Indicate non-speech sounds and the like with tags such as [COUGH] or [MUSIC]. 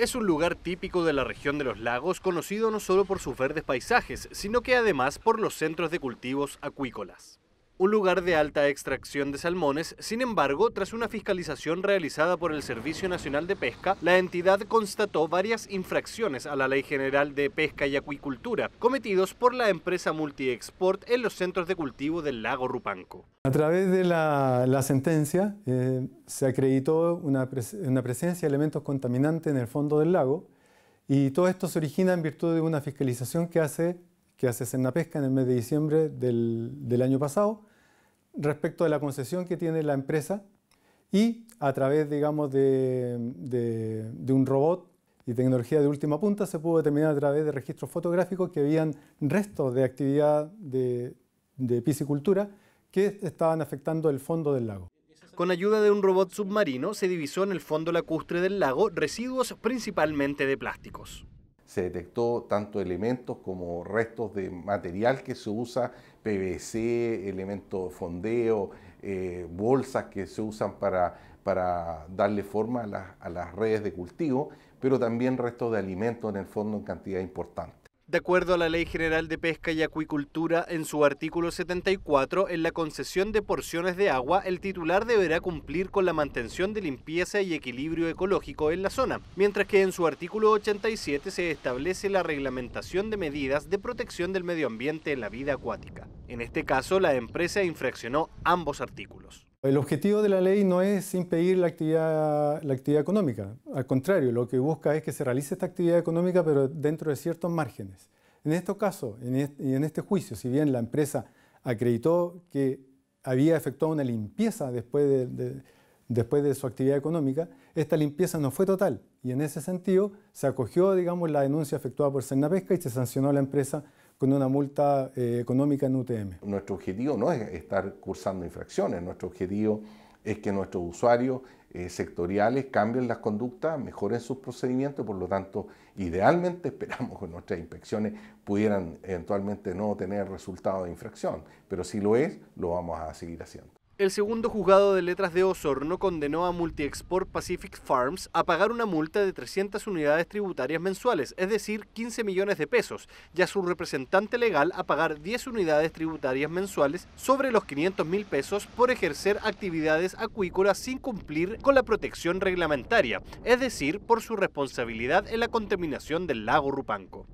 es un lugar típico de la región de los lagos, conocido no solo por sus verdes paisajes, sino que además por los centros de cultivos acuícolas un lugar de alta extracción de salmones. Sin embargo, tras una fiscalización realizada por el Servicio Nacional de Pesca, la entidad constató varias infracciones a la Ley General de Pesca y Acuicultura, cometidos por la empresa Multiexport en los centros de cultivo del lago Rupanco. A través de la, sentencia eh, se acreditó una, presencia de elementos contaminantes en el fondo del lago y todo esto se origina en virtud de una fiscalización que hace que hace Pesca en el mes de diciembre del, del año pasado, respecto de la concesión que tiene la empresa y a través, digamos, de, un robot y tecnología de última punta se pudo determinar a través de registros fotográficos que habían restos de actividad de, de piscicultura que estaban afectando el fondo del lago. Con ayuda de un robot submarino se divisó en el fondo lacustre del lago residuos principalmente de plásticos se detectó tanto elementos como restos de material que se usa, PVC, elementos de fondeo, eh, bolsas que se usan para, para darle forma a, a las redes de cultivo, pero también restos de alimentos en el fondo en cantidad importante. De acuerdo a la Ley General de Pesca y Acuicultura, en su artículo 74, en la concesión de porciones de agua, el titular deberá cumplir con la mantención de limpieza y equilibrio ecológico en la zona, mientras que en su artículo 87 se establece la reglamentación de medidas de protección del medio ambiente en la vida acuática. En este caso, la empresa infraccionó ambos artículos. El objetivo de la ley no es impedir la actividad, económica, al contrario, lo que busca es que se realice esta actividad económica pero dentro de ciertos márgenes. En este caso y en este juicio, si bien la empresa acreditó que había efectuado una limpieza después de, su actividad económica, esta limpieza no fue total y en ese sentido se acogió digamos, la denuncia efectuada por Pesca y se sancionó a la empresa con una multa eh, económica en UTM. Nuestro objetivo no es estar cursando infracciones, nuestro objetivo es que nuestros usuarios eh, sectoriales cambien las conductas, mejoren sus procedimientos, por lo tanto, idealmente [LAUGHS] esperamos que nuestras inspecciones pudieran eventualmente no tener resultado de infracción, pero si lo es, lo vamos a seguir haciendo. El segundo juzgado de letras de Osorno condenó a Multiexport Pacific Farms a pagar una multa de 300 unidades tributarias mensuales, es decir, 15 millones de pesos, y a su representante legal a pagar 10 unidades tributarias mensuales sobre los 500 mil pesos por ejercer actividades acuícolas sin cumplir con la protección reglamentaria, es decir, por su responsabilidad en la contaminación del lago Rupanco.